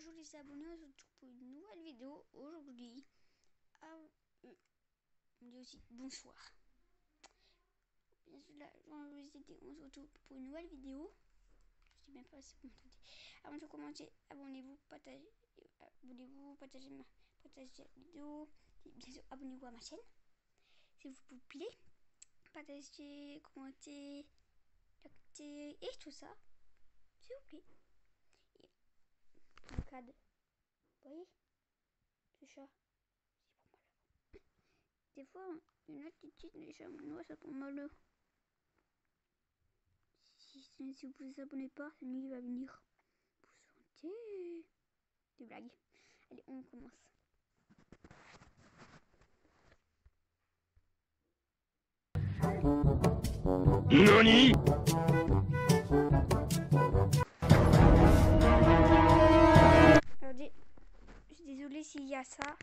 bonjour les abonnés, retrouve pour une nouvelle vidéo aujourd'hui. Ah, euh, on dit aussi bonsoir. Bien sûr, là, on se retrouve pour une nouvelle vidéo. Je sais même pas si vous m'entendez. Avant de commencer, abonnez-vous, partagez, abonnez-vous, partagez, ma, partagez la vidéo. Bien sûr, abonnez-vous à ma chaîne. S'il vous plaît, partagez, commentez, likez et tout ça. S'il vous plaît. Vous voyez? Ce chat. C'est pour malheur. Des fois, une attitude les chats moi ça pour malheur. Si, si, vous vous abonnez pas, ce nuit va venir. Vous sentez Des blagues. Allez, on commence. Désolée s'il y a ça.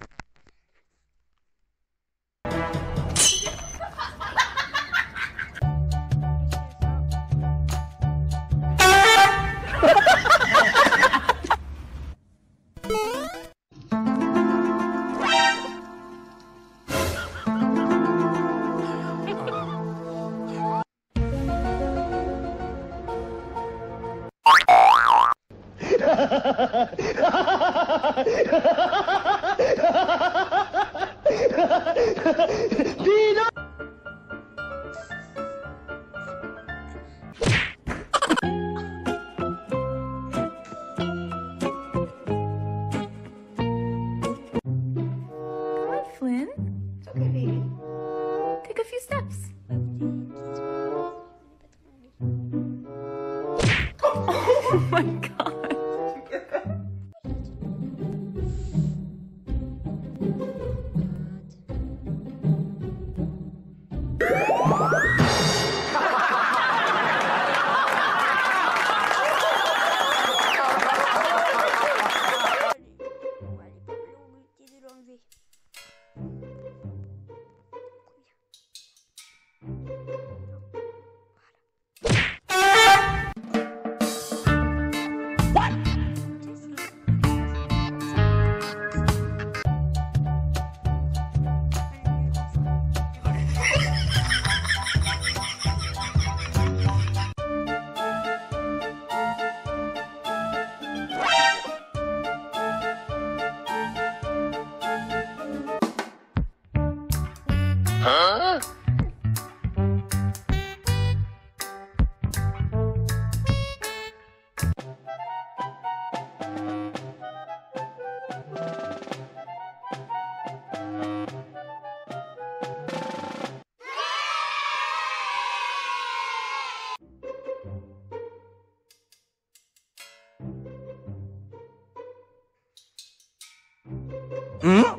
啊？Hmm?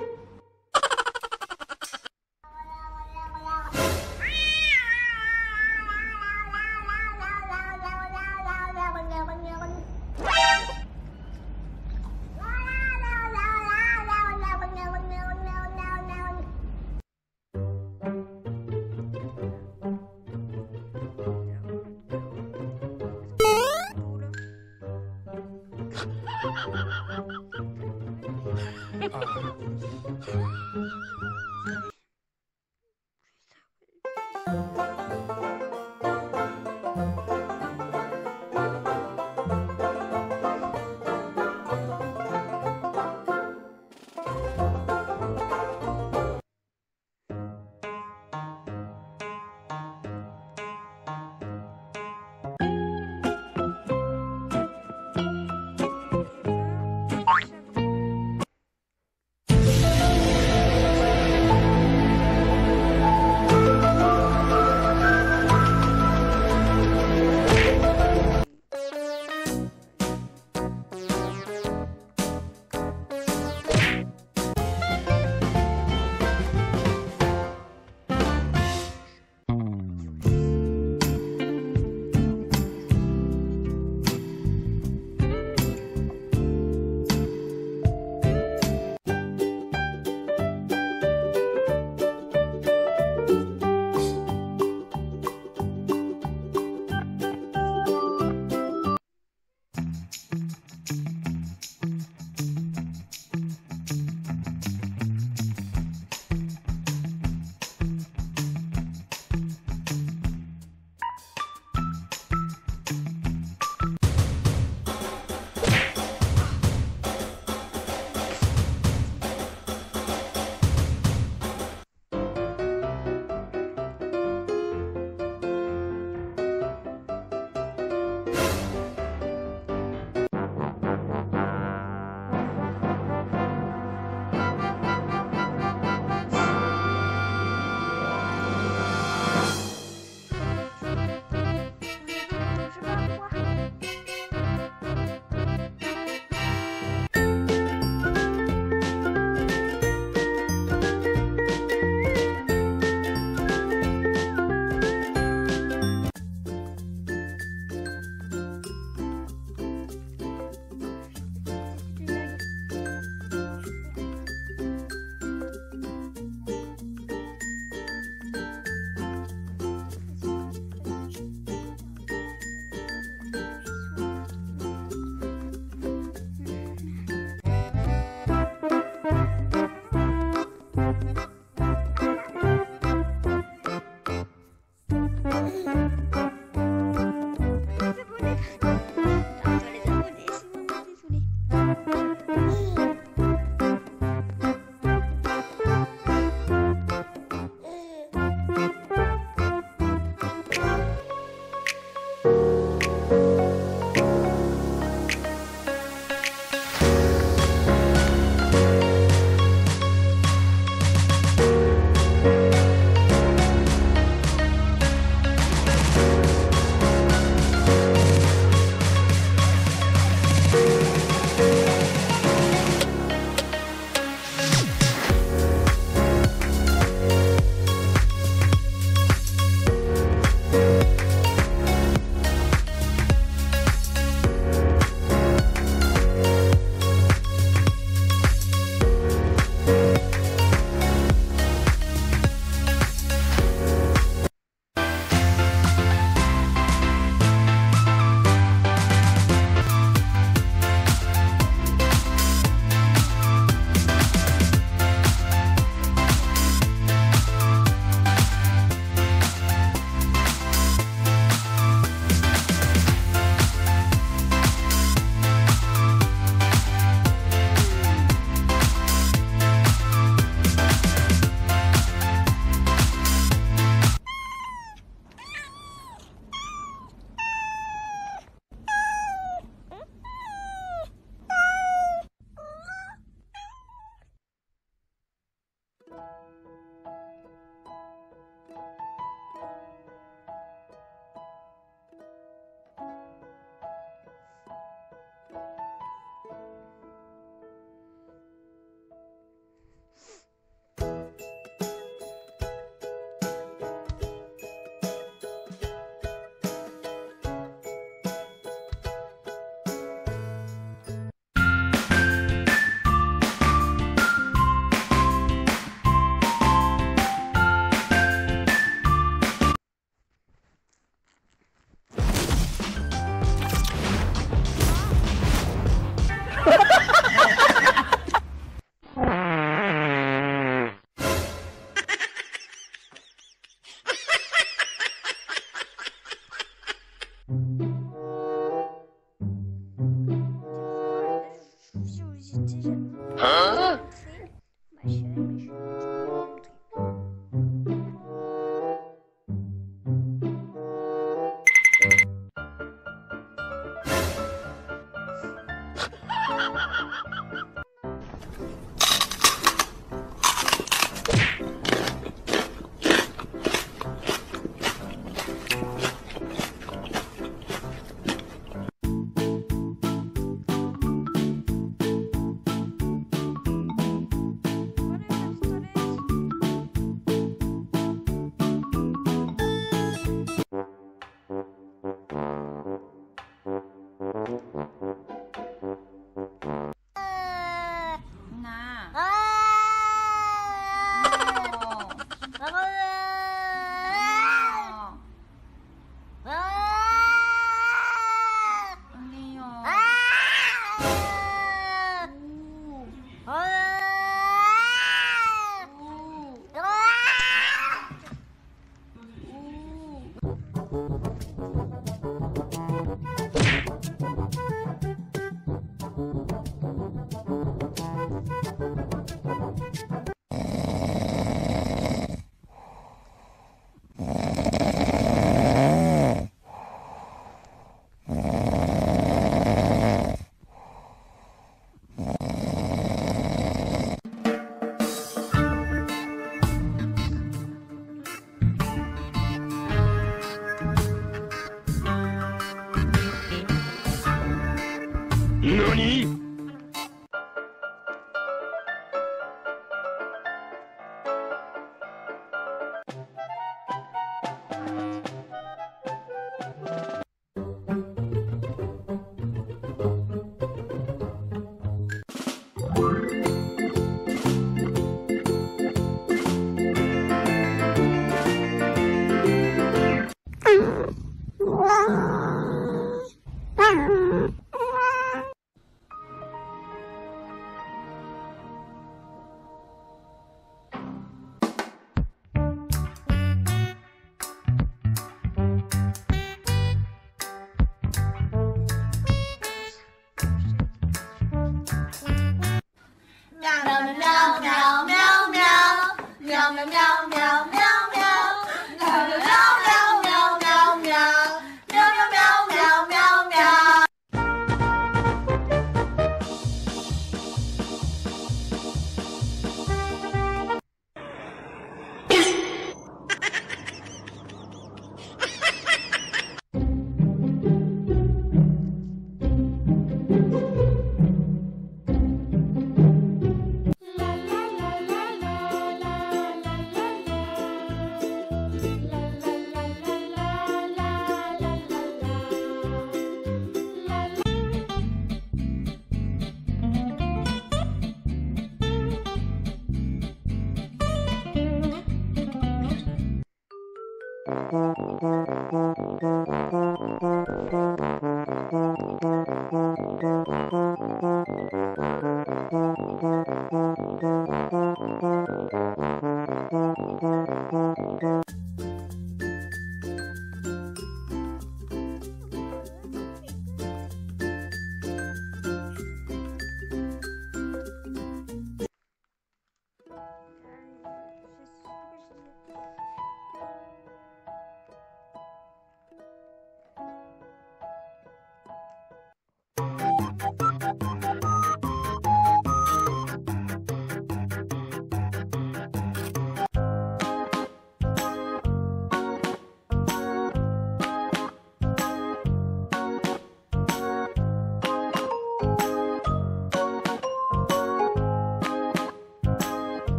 meow, meow, meow.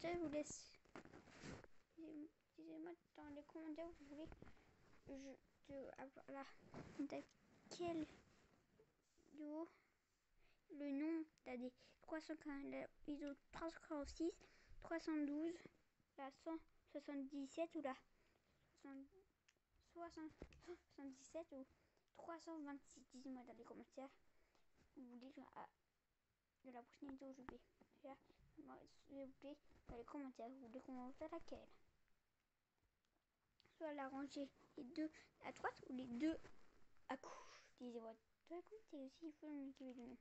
Dites-moi dans les commentaires, vous voulez. Je. Ah, voilà. Quel vidéo Le nom, t'as des 315, la vidéo 346, 312, la 177 ou la 77 ou 326. Dites-moi dans les commentaires. Vous voulez ah, de la prochaine vidéo, je vais. Vous plaît, dans les commentaires, vous voulez qu'on laquelle? Soit la rangée les deux à droite ou les deux à gauche. Dites-moi dans les commentaires aussi, il faut le nom.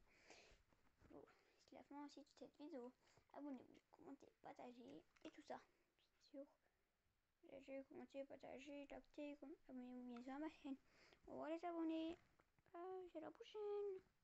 Bon, c'est la fin aussi de cette vidéo. Abonnez-vous, commentez, partagez et tout ça. Bien sûr. Partagez, commentez, partagez, likez, abonnez-vous bien sûr à ma chaîne. Au revoir les abonnés. À la prochaine.